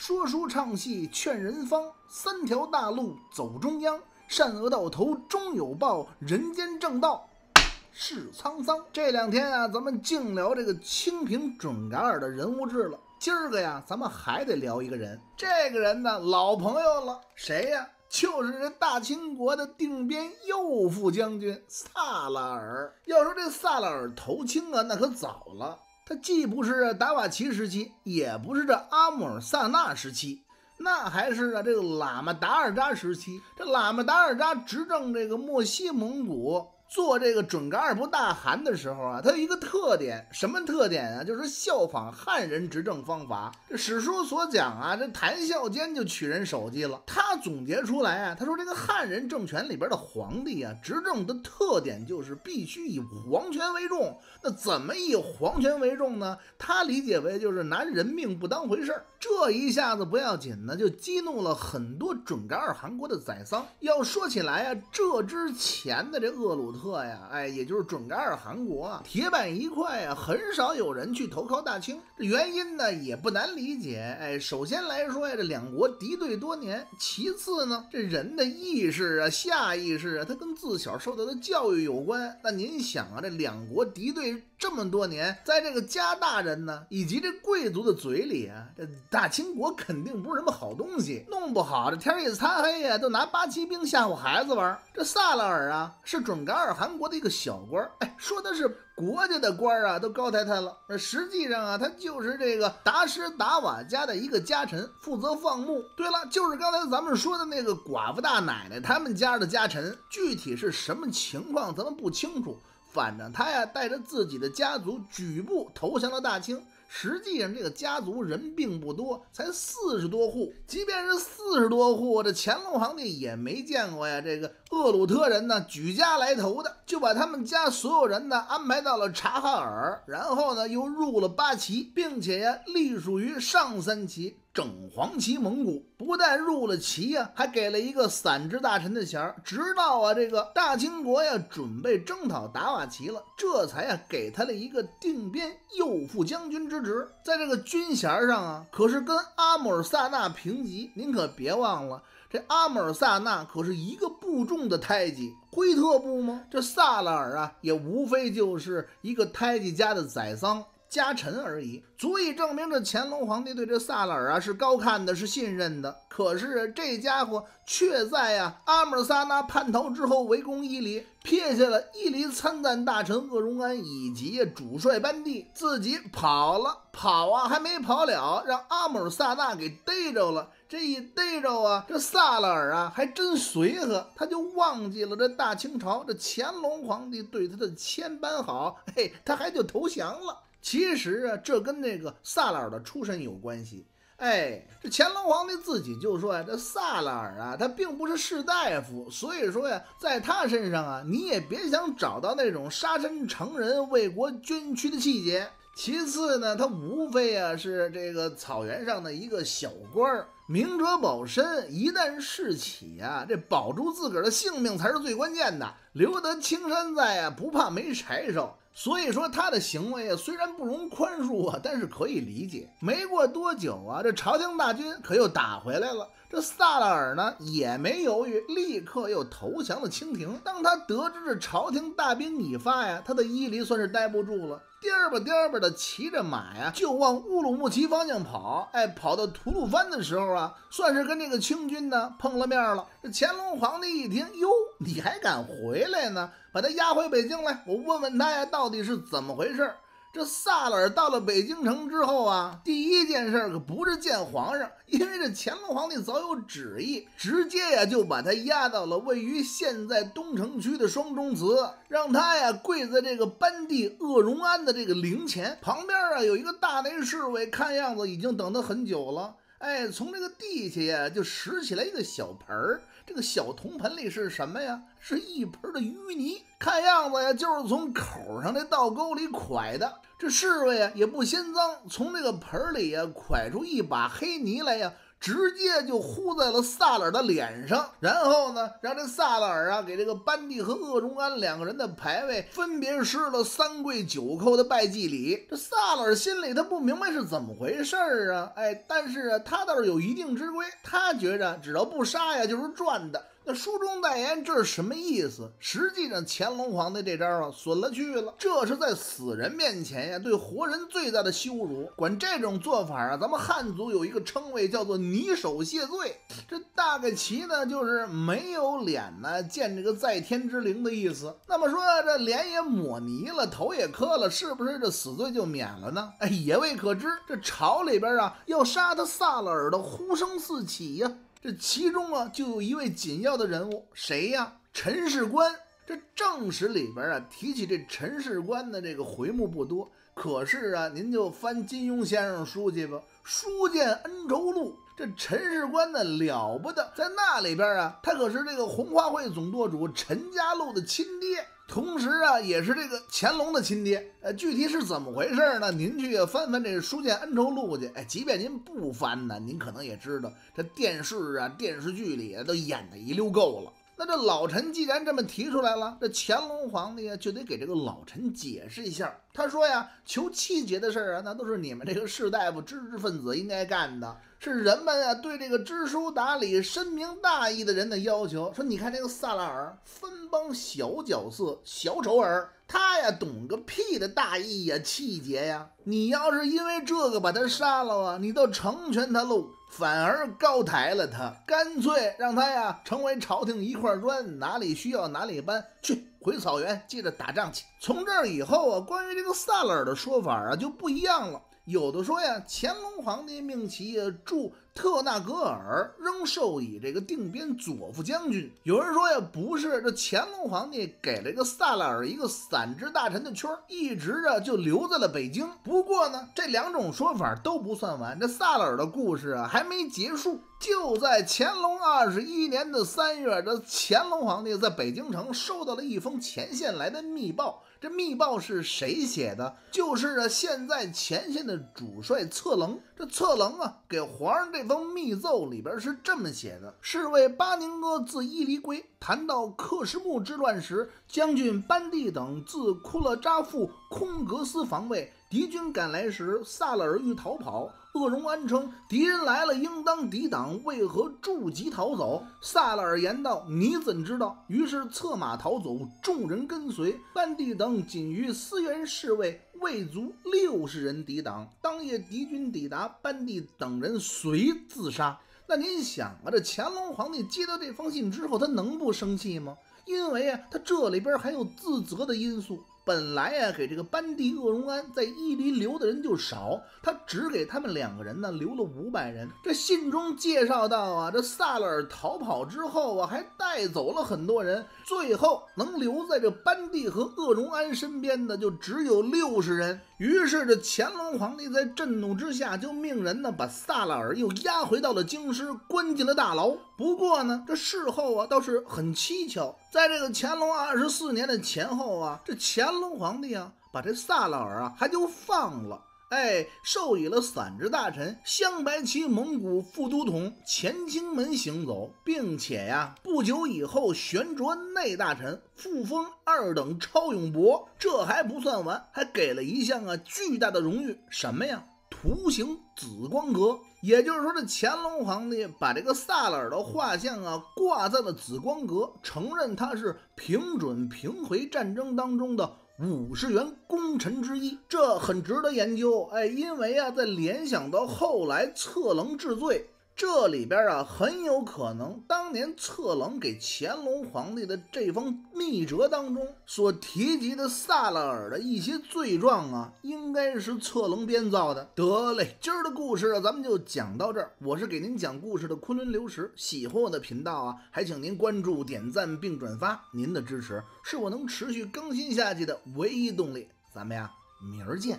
说书唱戏劝人方，三条大路走中央，善恶到头终有报，人间正道是沧桑。这两天啊，咱们净聊这个清平准噶尔的人物志了。今儿个呀，咱们还得聊一个人，这个人呢，老朋友了，谁呀？就是这大清国的定边右副将军萨拉尔。要说这萨拉尔投清啊，那可早了。他既不是达瓦齐时期，也不是这阿姆尔萨纳时期，那还是啊这个喇嘛达尔扎时期。这喇嘛达尔扎执政这个墨西蒙古。做这个准噶尔部大汗的时候啊，他有一个特点，什么特点啊？就是效仿汉人执政方法。这史书所讲啊，这谈笑间就取人首级了。他总结出来啊，他说这个汉人政权里边的皇帝啊，执政的特点就是必须以皇权为重。那怎么以皇权为重呢？他理解为就是拿人命不当回事儿。这一下子不要紧呢，就激怒了很多准噶尔汗国的宰桑。要说起来啊，这之前的这厄鲁。特呀，哎，也就是准噶尔汗国啊，铁板一块啊，很少有人去投靠大清。这原因呢也不难理解，哎，首先来说呀，这两国敌对多年；其次呢，这人的意识啊、下意识啊，它跟自小受到的教育有关。那您想啊，这两国敌对这么多年，在这个家大人呢以及这贵族的嘴里啊，这大清国肯定不是什么好东西，弄不好这天一擦黑呀，都拿八旗兵吓唬孩子玩。这萨拉尔啊，是准噶尔。韩国的一个小官，哎，说的是国家的官啊，都高抬他了。那实际上啊，他就是这个达什达瓦家的一个家臣，负责放牧。对了，就是刚才咱们说的那个寡妇大奶奶他们家的家臣，具体是什么情况，咱们不清楚。反正他呀，带着自己的家族举步投降了大清。实际上，这个家族人并不多，才四十多户。即便是四十多户，这乾隆皇帝也没见过呀。这个厄鲁特人呢，举家来投的，就把他们家所有人呢安排到了察哈尔，然后呢又入了八旗，并且呀隶属于上三旗。整黄旗蒙古不但入了旗呀，还给了一个散职大臣的衔儿。直到啊，这个大清国呀准备征讨达瓦齐了，这才呀给他了一个定边右副将军之职。在这个军衔上啊，可是跟阿姆尔萨纳平级。您可别忘了，这阿姆尔萨纳可是一个部众的胎记，辉特部吗？这萨拉尔啊，也无非就是一个胎记家的宰桑。家臣而已，足以证明这乾隆皇帝对这萨拉尔啊是高看的，是信任的。可是这家伙却在呀阿姆尔萨纳叛逃之后围攻伊犁，撇下了伊犁参赞大臣鄂荣安以及主帅班第，自己跑了。跑啊，还没跑了，让阿姆尔萨纳给逮着了。这一逮着啊，这萨拉尔啊还真随和，他就忘记了这大清朝这乾隆皇帝对他的千般好，嘿，他还就投降了。其实啊，这跟那个萨拉尔的出身有关系。哎，这乾隆皇帝自己就说呀，这萨拉尔啊，他并不是士大夫，所以说呀，在他身上啊，你也别想找到那种杀身成仁、为国捐躯的气节。其次呢，他无非啊是这个草原上的一个小官儿，明哲保身，一旦事起呀，这保住自个儿的性命才是最关键的。留得青山在啊，不怕没柴烧。所以说他的行为啊，虽然不容宽恕啊，但是可以理解。没过多久啊，这朝廷大军可又打回来了。这萨拉尔呢也没犹豫，立刻又投降了清廷。当他得知这朝廷大兵已发呀，他的伊犁算是待不住了，颠吧颠吧的骑着马呀，就往乌鲁木齐方向跑。哎，跑到吐鲁番的时候啊，算是跟这个清军呢碰了面了。这乾隆皇帝一听，哟，你还敢回来呢？把他押回北京来，我问问他呀，到底是怎么回事？这萨勒尔到了北京城之后啊，第一件事可不是见皇上，因为这乾隆皇帝早有旨意，直接呀就把他押到了位于现在东城区的双钟祠，让他呀跪在这个班第鄂荣安的这个灵前旁边啊，有一个大内侍卫，看样子已经等他很久了。哎，从这个地下呀就拾起来一个小盆儿，这个小铜盆里是什么呀？是一盆的淤泥。看样子呀，就是从口上这倒沟里蒯的。这侍卫呀也不嫌脏，从这个盆里呀蒯出一把黑泥来呀，直接就呼在了萨勒尔的脸上，然后呢，让这萨勒尔啊给这个班蒂和鄂荣安两个人的牌位分别施了三跪九叩的拜祭礼。这萨勒尔心里他不明白是怎么回事儿啊，哎，但是啊，他倒是有一定之规，他觉着只要不杀呀，就是赚的。那书中代言这是什么意思？实际上乾隆皇帝这招啊损了去了，这是在死人面前呀对活人最大的羞辱。管这种做法啊，咱们汉族有一个称谓叫做泥手谢罪。这大概其呢就是没有脸呢见这个在天之灵的意思。那么说这脸也抹泥了，头也磕了，是不是这死罪就免了呢？哎，也未可知。这朝里边啊要杀他萨勒尔的呼声四起呀。这其中啊，就有一位紧要的人物，谁呀？陈士官。这正史里边啊，提起这陈士官的这个回目不多，可是啊，您就翻金庸先生书去吧，《书剑恩仇录》，这陈士官呢了不得，在那里边啊，他可是这个红花会总舵主陈家禄的亲爹。同时啊，也是这个乾隆的亲爹。呃，具体是怎么回事呢？您去翻翻这《书剑恩仇录》去。哎，即便您不翻呢，您可能也知道，这电视啊、电视剧里都演的一溜够了。那这老臣既然这么提出来了，这乾隆皇帝啊就得给这个老臣解释一下。他说呀，求气节的事儿啊，那都是你们这个士大夫、知识分子应该干的。是人们啊对这个知书达理、深明大义的人的要求。说，你看这个萨拉尔，分帮小角色、小丑儿，他呀懂个屁的大义呀、气节呀！你要是因为这个把他杀了啊，你倒成全他喽，反而高抬了他，干脆让他呀成为朝廷一块砖，哪里需要哪里搬去，回草原记着打仗去。从这儿以后啊，关于这个萨勒尔的说法啊就不一样了。有的说呀，乾隆皇帝命其驻特纳格尔，仍授以这个定边左副将军。有人说呀，不是，这乾隆皇帝给了个萨拉尔一个散职大臣的圈，一直啊就留在了北京。不过呢，这两种说法都不算完，这萨拉尔的故事啊还没结束。就在乾隆二十一年的三月，这乾隆皇帝在北京城收到了一封前线来的密报。这密报是谁写的？就是啊，现在前线的主帅策棱。这策棱啊，给皇上这这封密奏里边是这么写的：侍卫巴宁哥自伊犁归，谈到克什木之乱时，将军班第等自库勒扎赴空格斯防卫。敌军赶来时，萨勒尔欲逃跑。鄂荣安称：“敌人来了，应当抵挡，为何驻急逃走？”萨勒尔言道：“你怎知道？”于是策马逃走，众人跟随。班第等仅于司员侍卫卫卒六十人抵挡。当夜敌军抵达，班第等人随自杀。那您想啊，这乾隆皇帝接到这封信之后，他能不生气吗？因为啊，他这里边还有自责的因素。本来呀，给这个班第鄂荣安在伊犁留的人就少，他只给他们两个人呢留了五百人。这信中介绍到啊，这萨勒尔逃跑之后啊，还带走了很多人，最后能留在这班第和鄂荣安身边的就只有六十人。于是这乾隆皇帝在震怒之下，就命人呢把萨勒尔又押回到了京师，关进了大牢。不过呢，这事后啊倒是很蹊跷，在这个乾隆二十四年的前后啊，这乾隆皇帝啊把这萨勒尔啊还就放了，哎，授予了散职大臣镶白旗蒙古副都统，乾清门行走，并且呀不久以后悬擢内大臣，复封二等超勇伯。这还不算完，还给了一项啊巨大的荣誉，什么呀？图形紫光阁，也就是说，这乾隆皇帝把这个萨勒尔的画像啊挂在了紫光阁，承认他是平准平回战争当中的五十员功臣之一，这很值得研究。哎，因为啊，在联想到后来策棱治罪。这里边啊，很有可能当年策棱给乾隆皇帝的这封密折当中所提及的萨勒尔的一些罪状啊，应该是策棱编造的。得嘞，今儿的故事啊，咱们就讲到这儿。我是给您讲故事的昆仑流石，喜欢我的频道啊，还请您关注、点赞并转发。您的支持是我能持续更新下去的唯一动力。咱们呀，明儿见。